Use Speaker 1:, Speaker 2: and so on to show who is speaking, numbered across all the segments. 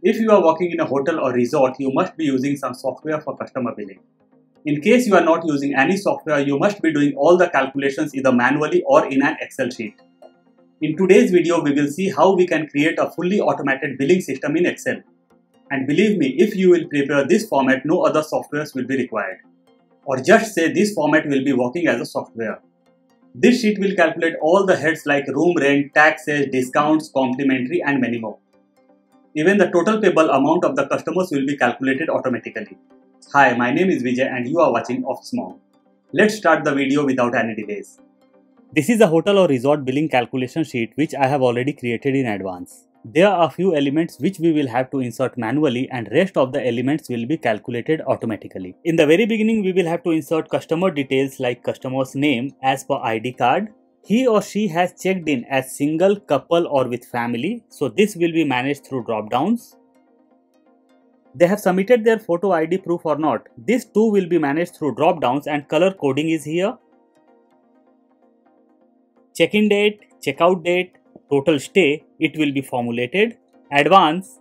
Speaker 1: If you are working in a hotel or resort, you must be using some software for customer billing. In case you are not using any software, you must be doing all the calculations either manually or in an Excel sheet. In today's video, we will see how we can create a fully automated billing system in Excel. And believe me, if you will prepare this format, no other softwares will be required. Or just say this format will be working as a software. This sheet will calculate all the heads like room rent, taxes, discounts, complimentary and many more. Even the total payable amount of the customers will be calculated automatically. Hi, my name is Vijay and you are watching OfficeMonk. Let's start the video without any delays. This is a hotel or resort billing calculation sheet which I have already created in advance. There are a few elements which we will have to insert manually and rest of the elements will be calculated automatically. In the very beginning we will have to insert customer details like customer's name as per ID card. He or she has checked in as single, couple or with family so this will be managed through drop downs. They have submitted their photo ID proof or not. This too will be managed through drop downs and color coding is here. Check-in date, checkout date, total stay, it will be formulated. Advance,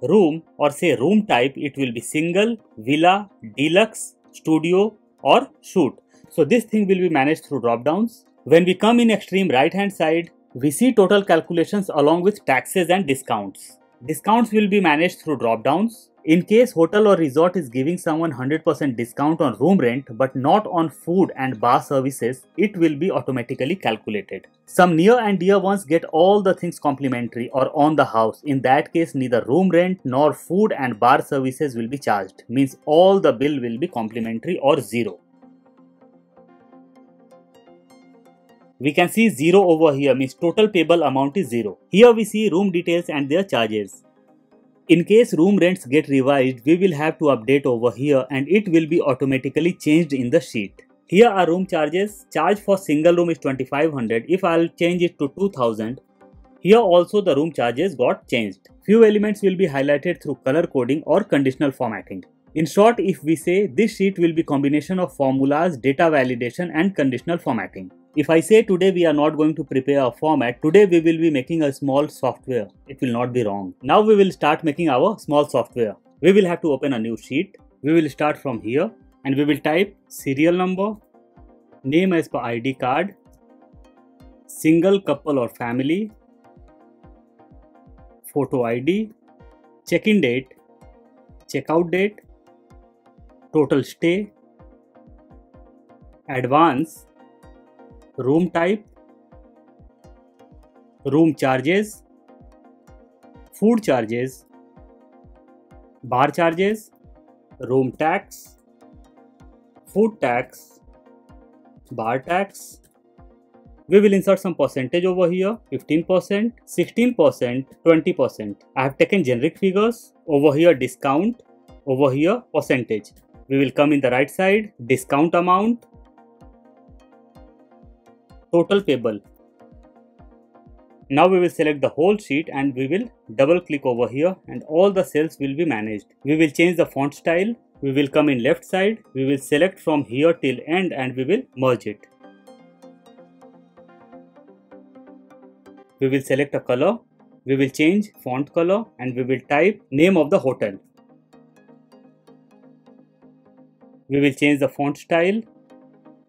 Speaker 1: room or say room type, it will be single, villa, deluxe, studio or suite. So this thing will be managed through drop downs. When we come in extreme right hand side, we see total calculations along with taxes and discounts. Discounts will be managed through drop downs. In case hotel or resort is giving someone 100% discount on room rent but not on food and bar services, it will be automatically calculated. Some near and dear ones get all the things complimentary or on the house. In that case, neither room rent nor food and bar services will be charged. Means all the bill will be complimentary or zero. We can see 0 over here means total payable amount is 0. Here we see room details and their charges. In case room rents get revised, we will have to update over here and it will be automatically changed in the sheet. Here are room charges. Charge for single room is 2500. If I'll change it to 2000, here also the room charges got changed. Few elements will be highlighted through color coding or conditional formatting. In short, if we say this sheet will be combination of formulas, data validation and conditional formatting. If I say today we are not going to prepare a format, today we will be making a small software. It will not be wrong. Now we will start making our small software. We will have to open a new sheet. We will start from here and we will type serial number, name as per ID card, single couple or family, photo ID, check-in date, checkout date, total stay, advance, room type, room charges, food charges, bar charges, room tax, food tax, bar tax. We will insert some percentage over here 15%, 16%, 20%. I have taken generic figures over here discount, over here percentage. We will come in the right side discount amount, total payable. Now we will select the whole sheet and we will double click over here and all the cells will be managed. We will change the font style. We will come in left side. We will select from here till end and we will merge it. We will select a color. We will change font color and we will type name of the hotel. We will change the font style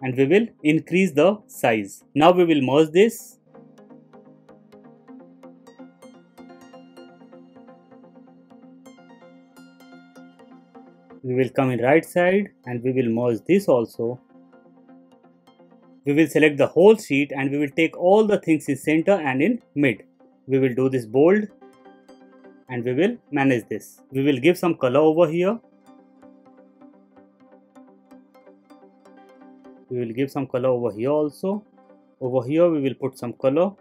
Speaker 1: and we will increase the size. Now we will merge this. We will come in right side and we will merge this also. We will select the whole sheet and we will take all the things in center and in mid. We will do this bold and we will manage this. We will give some color over here we will give some color over here also. Over here we will put some color.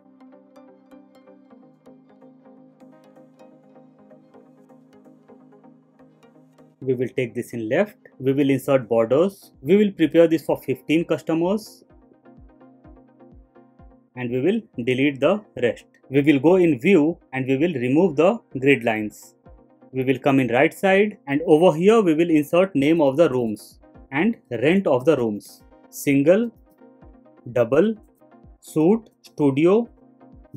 Speaker 1: We will take this in left. We will insert borders. We will prepare this for 15 customers. And we will delete the rest. We will go in view and we will remove the grid lines. We will come in right side and over here we will insert name of the rooms and rent of the rooms Single, double, suite studio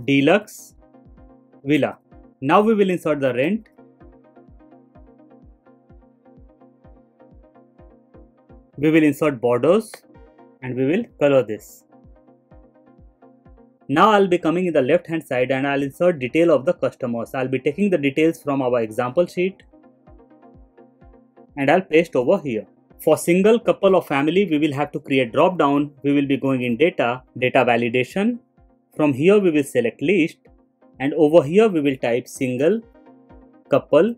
Speaker 1: deluxe villa. Now we will insert the rent. We will insert borders and we will color this. Now i'll be coming in the left hand side and i'll insert detail of the customers. I'll be taking the details from our example sheet and i'll paste over here. For single couple of family, we will have to create drop down. We will be going in data, data validation. From here, we will select list and over here, we will type single, couple,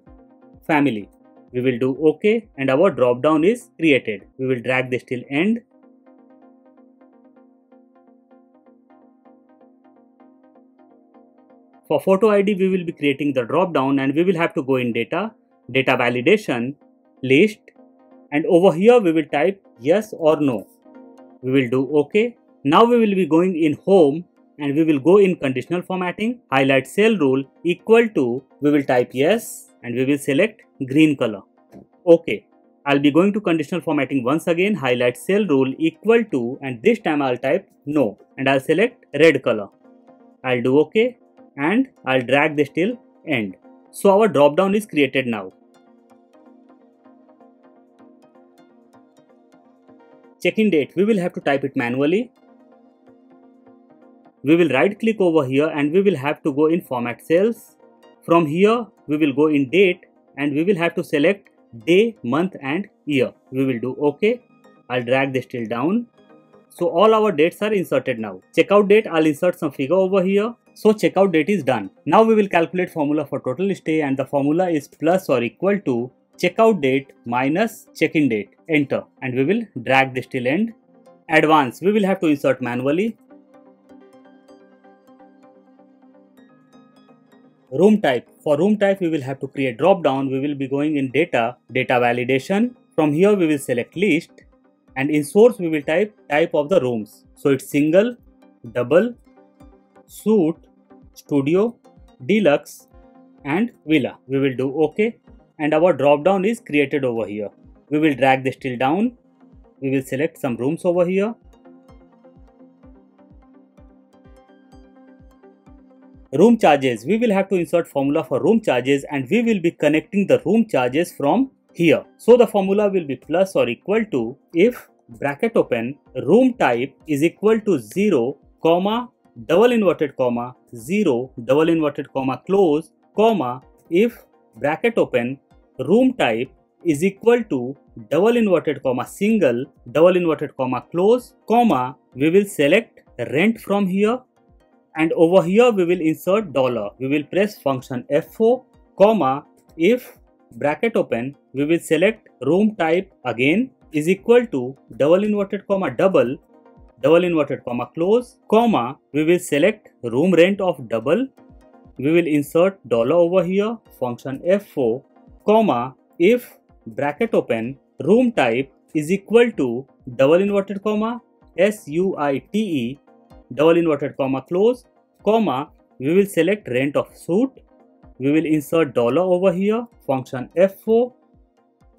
Speaker 1: family. We will do OK and our drop down is created. We will drag this till end. For photo ID, we will be creating the drop down and we will have to go in data, data validation, list and over here we will type yes or no. We will do OK. Now we will be going in home and we will go in conditional formatting, highlight cell rule equal to, we will type yes and we will select green color. OK. I'll be going to conditional formatting once again, highlight cell rule equal to and this time I'll type no and I'll select red color. I'll do OK and I'll drag this till end. So our drop down is created now. Check-in date. We will have to type it manually. We will right click over here and we will have to go in format cells. From here we will go in date and we will have to select day month and year. We will do ok. I'll drag this till down. So all our dates are inserted now. Checkout date i'll insert some figure over here. So checkout date is done. Now we will calculate formula for total stay and the formula is plus or equal to checkout date minus check-in date. Enter. And we will drag this till end. Advance. We will have to insert manually. Room type. For room type we will have to create drop down we will be going in data data validation. From here we will select list. And in source we will type type of the rooms. So it's single double suite studio deluxe and villa. We will do ok and our drop down is created over here. We will drag this till down. We will select some rooms over here. Room charges. We will have to insert formula for room charges and we will be connecting the room charges from here. So the formula will be plus or equal to if bracket open room type is equal to 0 comma double inverted comma 0 double inverted comma close comma if bracket open room type is equal to double inverted comma single double inverted comma close comma we will select rent from here and over here we will insert dollar. We will press function f4 comma if bracket open we will select room type again is equal to double inverted comma double double inverted comma close comma we will select room rent of double. We will insert dollar over here function f4 comma if bracket open room type is equal to double inverted comma SUITE double inverted comma close comma we will select rent of suite we will insert dollar over here function f4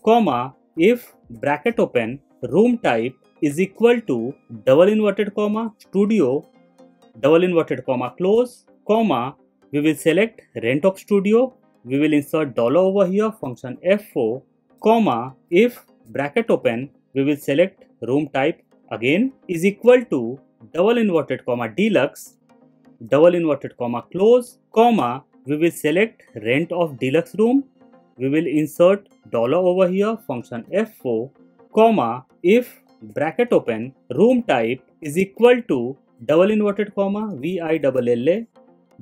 Speaker 1: comma if bracket open room type is equal to double inverted comma studio double inverted comma close comma we will select rent of studio we will insert dollar over here function f4 comma if bracket open we will select room type again is equal to double inverted comma deluxe double inverted comma close comma we will select rent of deluxe room we will insert dollar over here function f4 comma if bracket open room type is equal to double inverted comma vi double la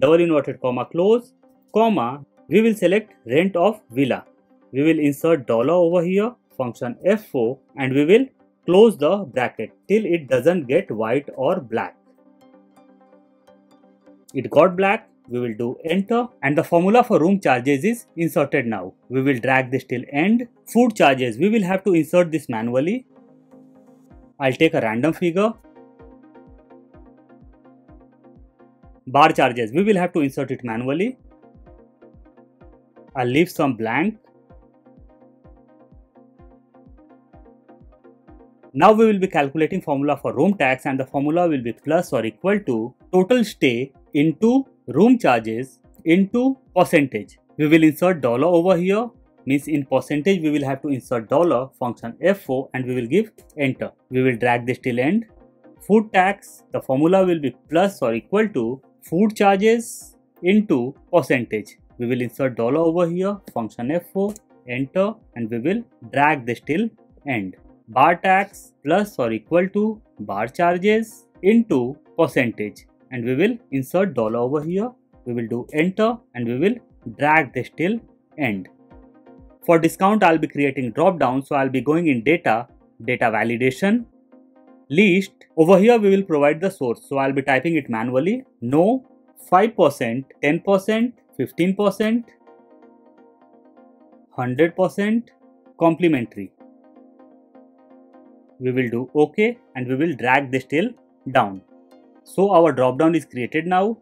Speaker 1: double inverted comma close comma we will select rent of villa. We will insert dollar over here, function F4 and we will close the bracket till it doesn't get white or black. It got black, we will do enter and the formula for room charges is inserted now. We will drag this till end. Food charges, we will have to insert this manually. I'll take a random figure. Bar charges, we will have to insert it manually. I'll leave some blank. Now we will be calculating formula for room tax and the formula will be plus or equal to total stay into room charges into percentage. We will insert dollar over here means in percentage we will have to insert dollar function F4 and we will give enter. We will drag this till end. Food tax, the formula will be plus or equal to food charges into percentage. We will insert dollar over here, function F4, enter and we will drag this till end. Bar tax plus or equal to bar charges into percentage and we will insert dollar over here. We will do enter and we will drag this till end. For discount, I'll be creating drop down. So I'll be going in data, data validation, list. Over here, we will provide the source. So I'll be typing it manually. No, 5%, 10%, 15%, 100% complimentary. We will do OK and we will drag this till down. So our drop down is created now.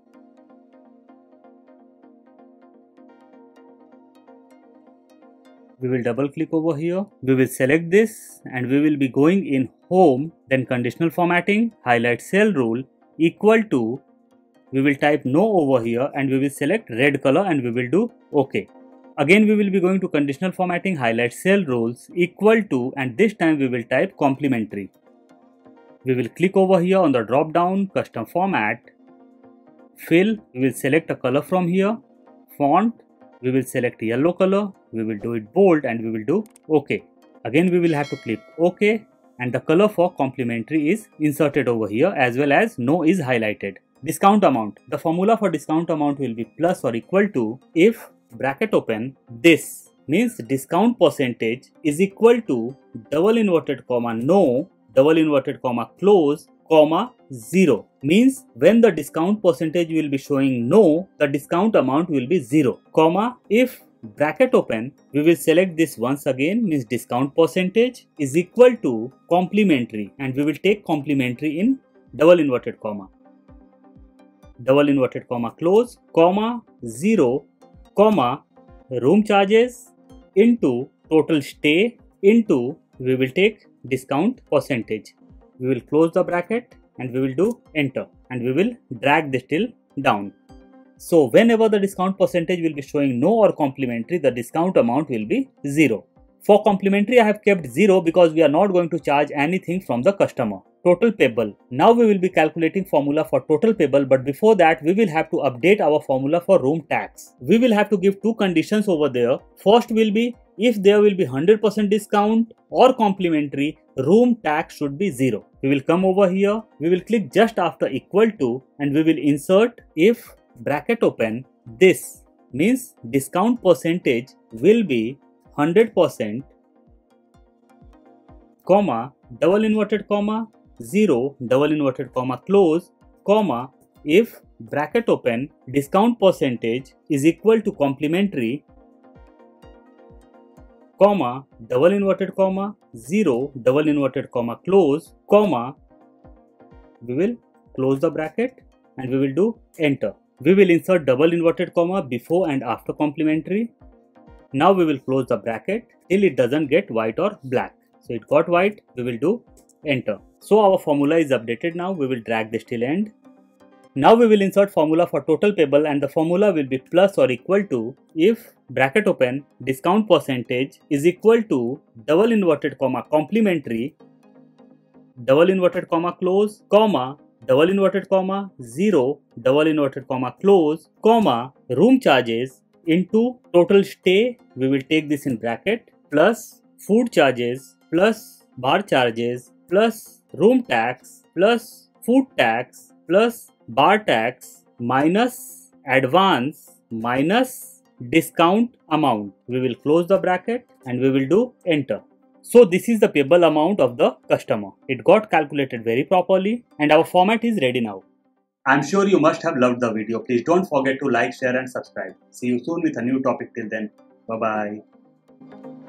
Speaker 1: we will double click over here we will select this and we will be going in home then conditional formatting highlight cell rule equal to we will type no over here and we will select red color and we will do ok again we will be going to conditional formatting highlight cell rules equal to and this time we will type complimentary. We will click over here on the drop down custom format. Fill we will select a color from here. Font we will select yellow color. We will do it bold and we will do ok again we will have to click ok and the color for complimentary is inserted over here as well as no is highlighted discount amount. The formula for discount amount will be plus or equal to if bracket open this means discount percentage is equal to double inverted comma no double inverted comma close comma 0 means when the discount percentage will be showing no the discount amount will be 0 comma if bracket open we will select this once again means discount percentage is equal to complimentary and we will take complimentary in double inverted comma double inverted comma close comma 0 comma room charges into total stay into we will take discount percentage we will close the bracket and we will do enter and we will drag this till down. So whenever the discount percentage will be showing no or complimentary, the discount amount will be 0. For complimentary, I have kept 0 because we are not going to charge anything from the customer. Total payable. Now we will be calculating formula for total payable but before that we will have to update our formula for room tax. We will have to give two conditions over there. First will be if there will be 100% discount or complimentary, room tax should be 0. We will come over here, we will click just after equal to and we will insert if bracket open this means discount percentage will be 100% comma double inverted comma 0 double inverted comma close comma if bracket open discount percentage is equal to complimentary comma, double inverted comma, 0, double inverted comma, close, comma, we will close the bracket and we will do enter. We will insert double inverted comma before and after complimentary. Now we will close the bracket till it doesn't get white or black. So it got white, we will do enter. So our formula is updated now. We will drag this till end now we will insert formula for total payable and the formula will be plus or equal to if bracket open discount percentage is equal to double inverted comma complimentary double inverted comma close comma double inverted comma 0 double inverted comma close comma room charges into total stay we will take this in bracket plus food charges plus bar charges plus room tax plus food tax plus bar tax minus advance minus discount amount. We will close the bracket and we will do enter. So this is the payable amount of the customer. It got calculated very properly and our format is ready now. I'm sure you must have loved the video. Please don't forget to like, share and subscribe. See you soon with a new topic till then. Bye bye.